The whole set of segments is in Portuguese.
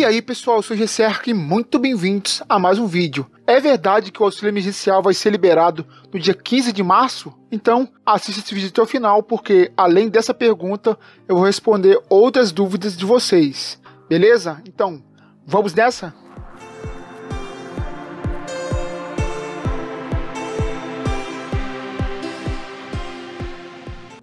E aí pessoal, eu sou o Gesserk e muito bem-vindos a mais um vídeo. É verdade que o auxílio emergencial vai ser liberado no dia 15 de março? Então assista esse vídeo até o final, porque além dessa pergunta, eu vou responder outras dúvidas de vocês. Beleza? Então, vamos nessa?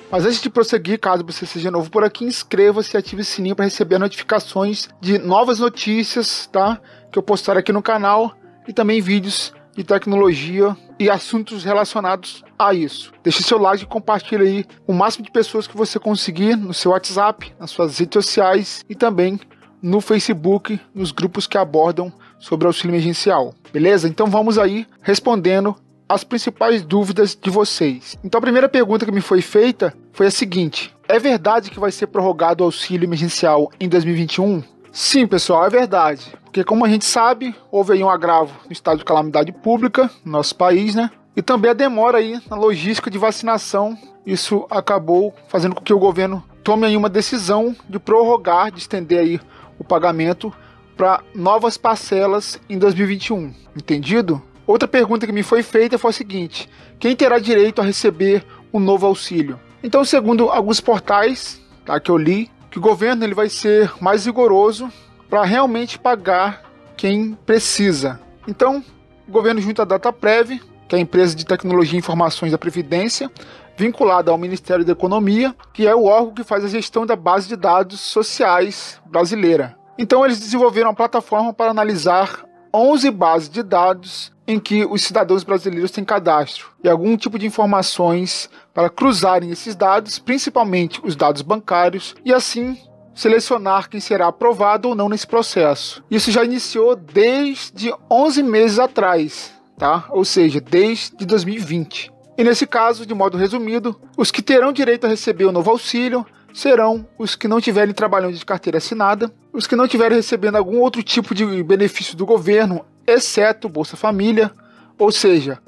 Mas antes de prosseguir, caso você seja novo por aqui, inscreva-se e ative o sininho para receber notificações de novas notícias, tá? Que eu postar aqui no canal e também vídeos de tecnologia e assuntos relacionados a isso. Deixe seu like e compartilhe aí o máximo de pessoas que você conseguir no seu WhatsApp, nas suas redes sociais e também no Facebook, nos grupos que abordam sobre auxílio emergencial. Beleza? Então vamos aí respondendo as principais dúvidas de vocês. Então a primeira pergunta que me foi feita foi a seguinte: é verdade que vai ser prorrogado o auxílio emergencial em 2021? Sim, pessoal, é verdade. Porque como a gente sabe, houve aí um agravo no estado de calamidade pública no nosso país, né? E também a demora aí na logística de vacinação. Isso acabou fazendo com que o governo tome aí uma decisão de prorrogar, de estender aí o pagamento para novas parcelas em 2021. Entendido? Outra pergunta que me foi feita foi a seguinte: quem terá direito a receber um novo auxílio? Então, segundo alguns portais tá, que eu li, que o governo ele vai ser mais rigoroso para realmente pagar quem precisa. Então, o governo junto à DataPrev, que é a empresa de tecnologia e informações da Previdência, vinculada ao Ministério da Economia, que é o órgão que faz a gestão da base de dados sociais brasileira. Então, eles desenvolveram uma plataforma para analisar 11 bases de dados em que os cidadãos brasileiros têm cadastro e algum tipo de informações para cruzarem esses dados, principalmente os dados bancários, e assim selecionar quem será aprovado ou não nesse processo. Isso já iniciou desde 11 meses atrás, tá? Ou seja, desde 2020. E nesse caso, de modo resumido, os que terão direito a receber o novo auxílio serão os que não tiverem trabalhando de carteira assinada, os que não tiverem recebendo algum outro tipo de benefício do governo exceto Bolsa Família, ou seja,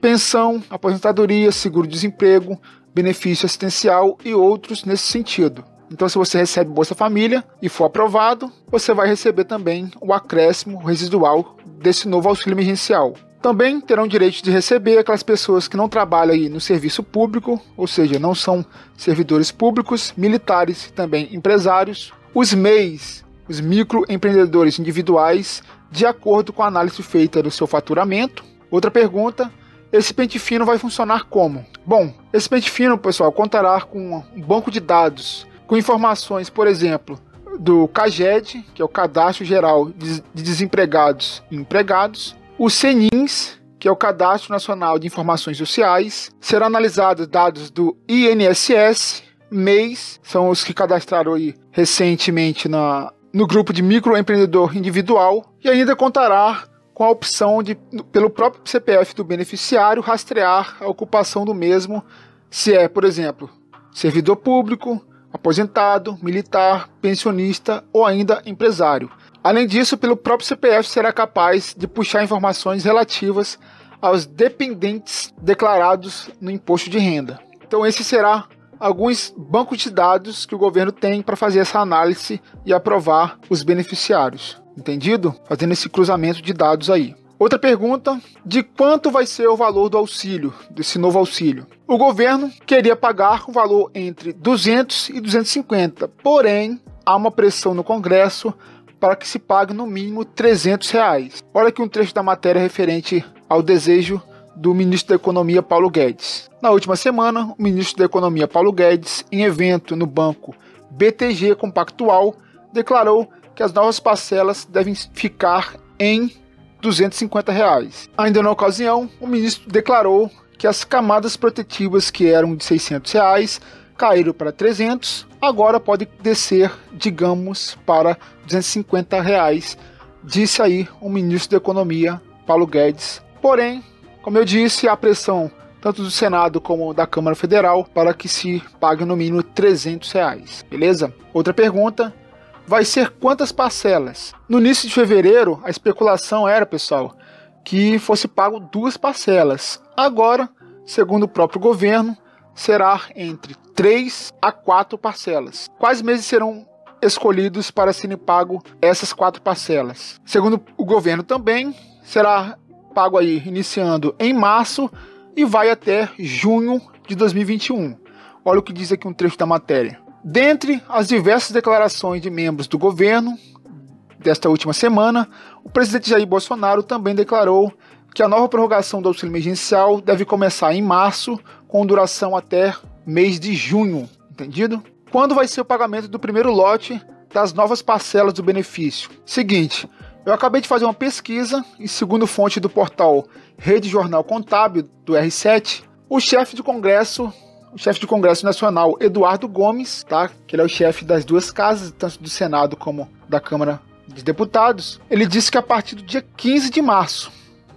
pensão, aposentadoria, seguro-desemprego, benefício assistencial e outros nesse sentido. Então, se você recebe Bolsa Família e for aprovado, você vai receber também o acréscimo residual desse novo auxílio emergencial. Também terão direito de receber aquelas pessoas que não trabalham no serviço público, ou seja, não são servidores públicos, militares e também empresários, os MEIs, os microempreendedores individuais de acordo com a análise feita do seu faturamento. Outra pergunta: esse pente fino vai funcionar como? Bom, esse pente fino, pessoal, contará com um banco de dados com informações, por exemplo, do CAGED, que é o Cadastro Geral de Desempregados e Empregados, o CENINS, que é o Cadastro Nacional de Informações Sociais, serão analisados dados do INSS, MEIs, são os que cadastraram recentemente na, no grupo de microempreendedor individual e ainda contará com a opção de, pelo próprio CPF do beneficiário, rastrear a ocupação do mesmo, se é, por exemplo, servidor público, aposentado, militar, pensionista ou ainda empresário. Além disso, pelo próprio CPF será capaz de puxar informações relativas aos dependentes declarados no imposto de renda. Então, esse será alguns bancos de dados que o governo tem para fazer essa análise e aprovar os beneficiários. Entendido? Fazendo esse cruzamento de dados aí. Outra pergunta: de quanto vai ser o valor do auxílio, desse novo auxílio? O governo queria pagar um valor entre 200 e 250, porém há uma pressão no Congresso para que se pague no mínimo 300 reais. Olha aqui um trecho da matéria referente ao desejo do ministro da Economia Paulo Guedes. Na última semana, o ministro da Economia Paulo Guedes, em evento no banco BTG Compactual, declarou que as novas parcelas devem ficar em 250 reais. Ainda na ocasião, o ministro declarou que as camadas protetivas que eram de 600 reais caíram para 300, agora pode descer, digamos, para 250 reais, disse aí o ministro da Economia Paulo Guedes. Porém, como eu disse, há pressão tanto do Senado como da Câmara Federal para que se pague no mínimo 300 reais, beleza? Outra pergunta, vai ser quantas parcelas? No início de fevereiro, a especulação era, pessoal, que fosse pago duas parcelas. Agora, segundo o próprio governo, será entre 3 a 4 parcelas. Quais meses serão escolhidos para serem pago essas quatro parcelas. Segundo o governo também, será pago aí iniciando em março e vai até junho de 2021. Olha o que diz aqui um trecho da matéria. Dentre as diversas declarações de membros do governo desta última semana, o presidente Jair Bolsonaro também declarou que a nova prorrogação do auxílio emergencial deve começar em março, com duração até mês de junho, entendido? Quando vai ser o pagamento do primeiro lote das novas parcelas do benefício? Seguinte, eu acabei de fazer uma pesquisa e segundo fonte do portal Rede Jornal Contábil do R7, o chefe de Congresso, o chefe de Congresso Nacional, Eduardo Gomes, tá? Que ele é o chefe das duas casas, tanto do Senado como da Câmara de Deputados, ele disse que a partir do dia 15 de março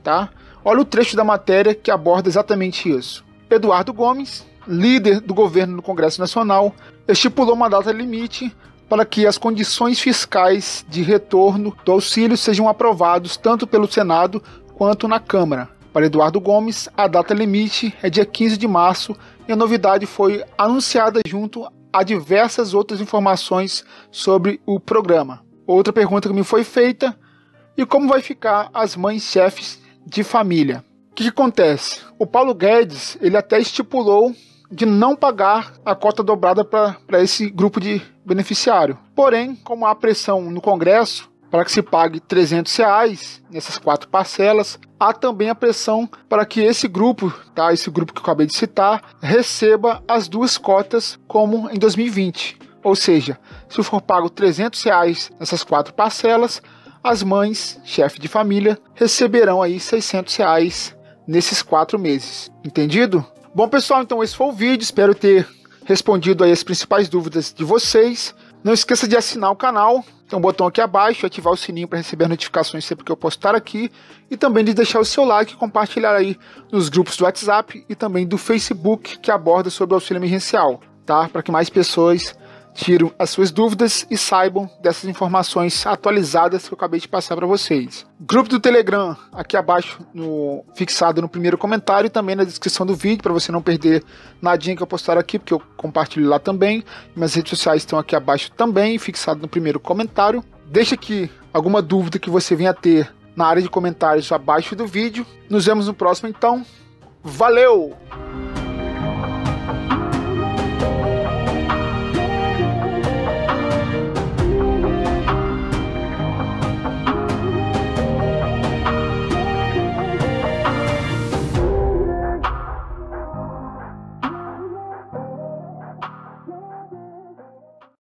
tá? Olha o trecho da matéria que aborda exatamente isso. Eduardo Gomes, líder do governo no Congresso Nacional, estipulou uma data limite para que as condições fiscais de retorno do auxílio sejam aprovados tanto pelo Senado quanto na Câmara. Para Eduardo Gomes, a data limite é dia 15 de março e a novidade foi anunciada junto a diversas outras informações sobre o programa. Outra pergunta que me foi feita: e como vai ficar as mães chefes de família. O que, que acontece? O Paulo Guedes ele até estipulou de não pagar a cota dobrada para esse grupo de beneficiário. Porém, como há pressão no Congresso para que se pague 300 reais nessas quatro parcelas, há também a pressão para que esse grupo, tá, esse grupo que eu acabei de citar, receba as duas cotas como em 2020. Ou seja, se for pago 300 reais nessas quatro parcelas, as mães, chefe de família, receberão aí 600 reais nesses quatro meses. Entendido? Bom, pessoal, então esse foi o vídeo. Espero ter respondido aí as principais dúvidas de vocês. Não esqueça de assinar o canal, tem um botão aqui abaixo, ativar o sininho para receber notificações sempre que eu postar aqui e também de deixar o seu like e compartilhar aí nos grupos do WhatsApp e também do Facebook que aborda sobre o auxílio emergencial, tá? Para que mais pessoas tiram as suas dúvidas e saibam dessas informações atualizadas que eu acabei de passar para vocês. Grupo do Telegram aqui abaixo, no, fixado no primeiro comentário e também na descrição do vídeo, para você não perder nadinha que eu postar aqui, porque eu compartilho lá também. Minhas redes sociais estão aqui abaixo também, fixado no primeiro comentário. Deixa aqui alguma dúvida que você venha ter na área de comentários abaixo do vídeo. Nos vemos no próximo então. Valeu!